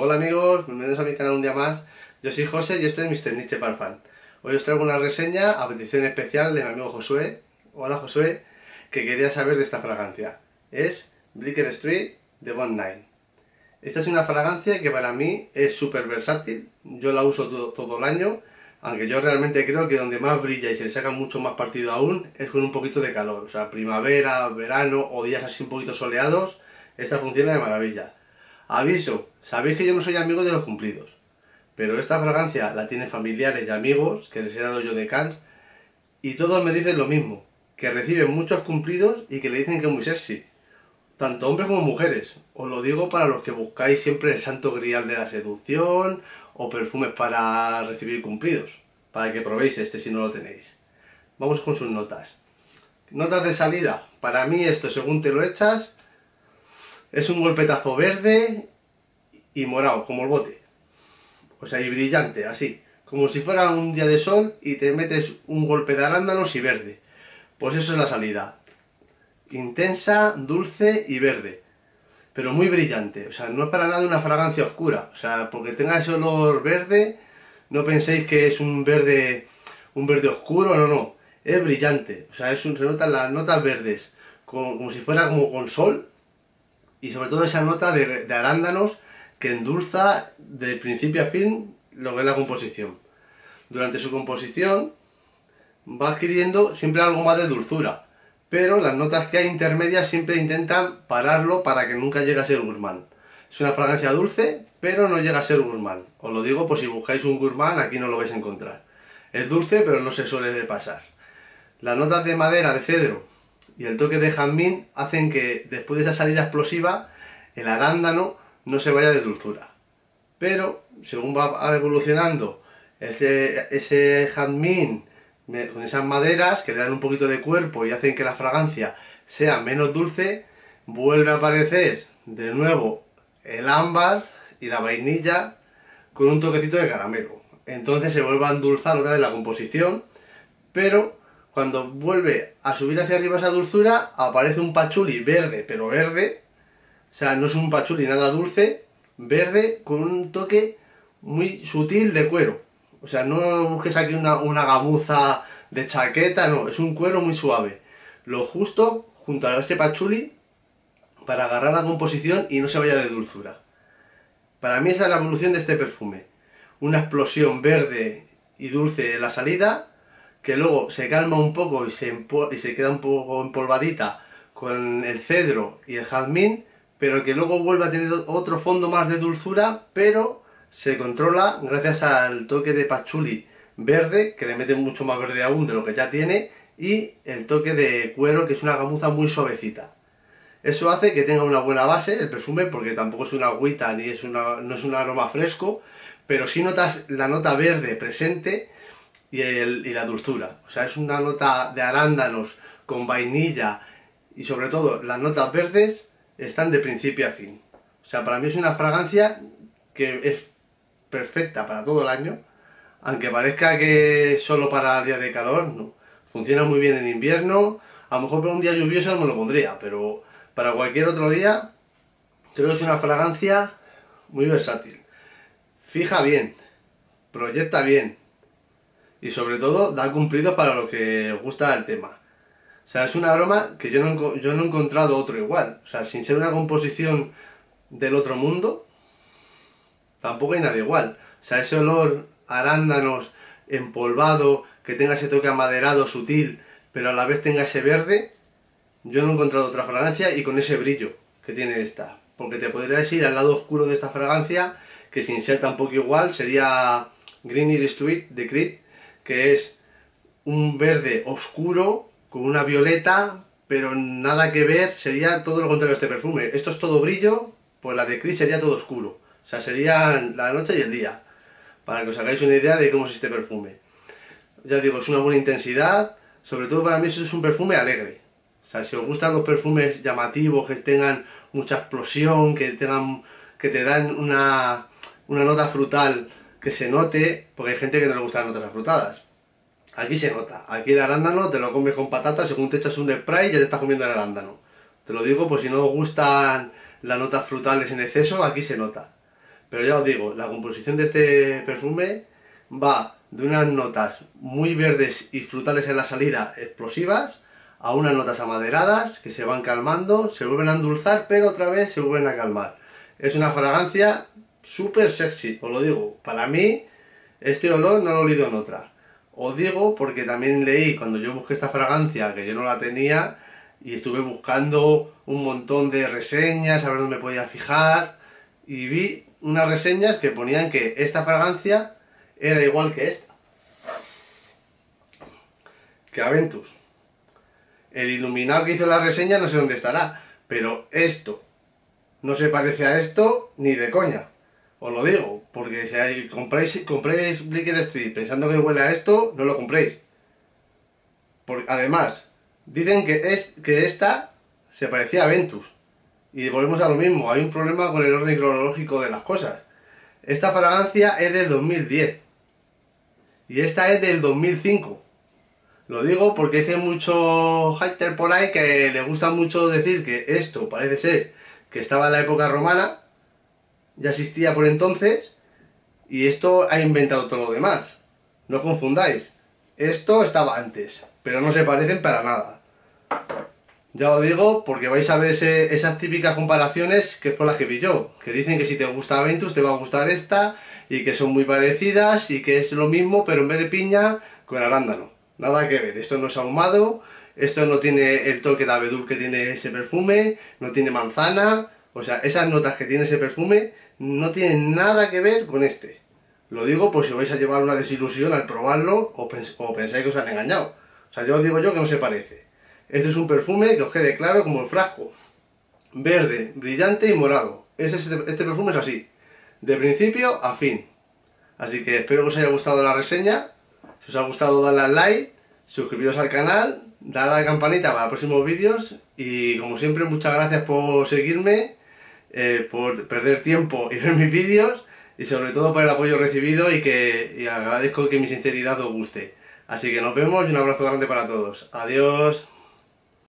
Hola amigos, bienvenidos a mi canal un día más. Yo soy José y esto es Mr. Nietzsche Parfan. Hoy os traigo una reseña a petición especial de mi amigo Josué. Hola Josué, que quería saber de esta fragancia. Es Blicker Street de Bond Night. Esta es una fragancia que para mí es súper versátil. Yo la uso todo, todo el año, aunque yo realmente creo que donde más brilla y se le saca mucho más partido aún es con un poquito de calor. O sea, primavera, verano o días así un poquito soleados, esta funciona de maravilla. Aviso, sabéis que yo no soy amigo de los cumplidos, pero esta fragancia la tienen familiares y amigos que les he dado yo de Cans y todos me dicen lo mismo, que reciben muchos cumplidos y que le dicen que es muy sexy, tanto hombres como mujeres. Os lo digo para los que buscáis siempre el santo grial de la seducción o perfumes para recibir cumplidos, para que probéis este si no lo tenéis. Vamos con sus notas. Notas de salida. Para mí esto, según te lo echas, es un golpetazo verde y morado, como el bote. O sea, y brillante, así. Como si fuera un día de sol y te metes un golpe de arándanos y verde. Pues eso es la salida. Intensa, dulce y verde. Pero muy brillante. O sea, no es para nada una fragancia oscura. O sea, porque tenga ese olor verde, no penséis que es un verde, un verde oscuro, no, no. Es brillante. O sea, se notan las notas verdes. Como, como si fuera como con sol, y sobre todo esa nota de, arándanos que endulza de principio a fin lo que es la composición. Durante su composición va adquiriendo siempre algo más de dulzura, pero las notas que hay intermedias siempre intentan pararlo para que nunca llegue a ser gourmand. Es una fragancia dulce, pero no llega a ser gourmand. Os lo digo por si buscáis un gourmand, aquí no lo vais a encontrar. Es dulce, pero no se suele pasar. Las notas de madera, de cedro, y el toque de jazmín hacen que después de esa salida explosiva el arándano no se vaya de dulzura. Pero según va evolucionando ese, ese jazmín con esas maderas que le dan un poquito de cuerpo y hacen que la fragancia sea menos dulce, vuelve a aparecer de nuevo el ámbar y la vainilla con un toquecito de caramelo. Entonces se vuelve a endulzar otra vez la composición, pero cuando vuelve a subir hacia arriba esa dulzura, aparece un pachuli verde, pero verde, o sea, no es un pachuli nada dulce, verde con un toque muy sutil de cuero. O sea, no busques aquí una, una gamuza de chaqueta, no, es un cuero muy suave. Lo justo junto a este pachuli para agarrar la composición y no se vaya de dulzura. Para mí esa es la evolución de este perfume. Una explosión verde y dulce en la salida que luego se calma un poco y se, queda un poco empolvadita con el cedro y el jazmín, pero que luego vuelve a tener otro fondo más de dulzura, pero se controla gracias al toque de pachuli verde, que le mete mucho más verde aún de lo que ya tiene, y el toque de cuero, que es una gamuza muy suavecita. Eso hace que tenga una buena base el perfume, porque tampoco es una agüita ni es no es un aroma fresco, pero si notas la nota verde presente y, el, y la dulzura. O sea, es una nota de arándanos con vainilla y sobre todo las notas verdes están de principio a fin. O sea, para mí es una fragancia que es perfecta para todo el año, aunque parezca que solo para el día de calor, no. Funciona muy bien en invierno, a lo mejor para un día lluvioso no me lo pondría, pero para cualquier otro día creo que es una fragancia muy versátil. Fija bien, proyecta bien, y sobre todo da cumplido para lo que os gusta el tema. O sea, es un aroma que yo no, yo no he encontrado otro igual. O sea, sin ser una composición del otro mundo, tampoco hay nada igual. O sea, ese olor arándanos empolvado, que tenga ese toque amaderado, sutil, pero a la vez tenga ese verde, yo no he encontrado otra fragancia y con ese brillo que tiene esta. Porque te podrías ir al lado oscuro de esta fragancia, que sin ser tampoco igual, sería Green Street de Creed, que es un verde oscuro con una violeta, pero nada que ver, sería todo lo contrario de este perfume. Esto es todo brillo, pues la de Chris sería todo oscuro. O sea, sería la noche y el día, para que os hagáis una idea de cómo es este perfume. Ya digo, es una buena intensidad, sobre todo para mí eso es un perfume alegre. O sea, si os gustan los perfumes llamativos, que tengan mucha explosión, que tengan que te dan una, una nota frutal que se note, porque hay gente que no le gustan las notas afrutadas. Aquí se nota. Aquí el arándano te lo comes con patatas, según te echas un spray ya te estás comiendo el arándano. Te lo digo por si no os gustan las notas frutales en exceso, aquí se nota. Pero ya os digo, la composición de este perfume va de unas notas muy verdes y frutales en la salida, explosivas, a unas notas amaderadas que se van calmando, se vuelven a endulzar, pero otra vez se vuelven a calmar. Es una fragancia súper sexy, os lo digo. Para mí, este olor no lo he olido en otra. Os digo porque también leí cuando yo busqué esta fragancia, que yo no la tenía, y estuve buscando un montón de reseñas, a ver dónde me podía fijar, y vi unas reseñas que ponían que esta fragancia era igual que esta. Que Aventus. El iluminado que hizo la reseña no sé dónde estará, pero esto no se parece a esto ni de coña. Os lo digo, porque si compréis, compréis Liquid Street pensando que huele a esto, no lo compréis. Porque, además, dicen que, es, que esta se parecía a Ventus. Y volvemos a lo mismo, hay un problema con el orden cronológico de las cosas. Esta fragancia es del 2010. Y esta es del 2005. Lo digo porque es que hay mucho hater por ahí que le gusta mucho decir que esto parece ser que estaba en la época romana, ya existía por entonces, y esto ha inventado todo lo demás. No confundáis. Esto estaba antes, pero no se parecen para nada. Ya os digo porque vais a ver esas típicas comparaciones que fue la que vi yo. Que dicen que si te gusta Ventus te va a gustar esta y que son muy parecidas y que es lo mismo pero en vez de piña con arándano. Nada que ver, esto no es ahumado, esto no tiene el toque de abedul que tiene ese perfume, no tiene manzana, o sea, esas notas que tiene ese perfume no tienen nada que ver con este. Lo digo por si vais a llevar una desilusión al probarlo o, pensáis que os han engañado. O sea, yo os digo yo que no se parece. Este es un perfume que os quede claro como el frasco. Verde, brillante y morado. Este, este perfume es así. De principio a fin. Así que espero que os haya gustado la reseña. Si os ha gustado, dadle al like, suscribiros al canal, dadle a la campanita para próximos vídeos y como siempre muchas gracias por seguirme, eh, por perder tiempo y ver mis vídeos y sobre todo por el apoyo recibido y que agradezco que mi sinceridad os guste. Así que nos vemos y un abrazo grande para todos. Adiós.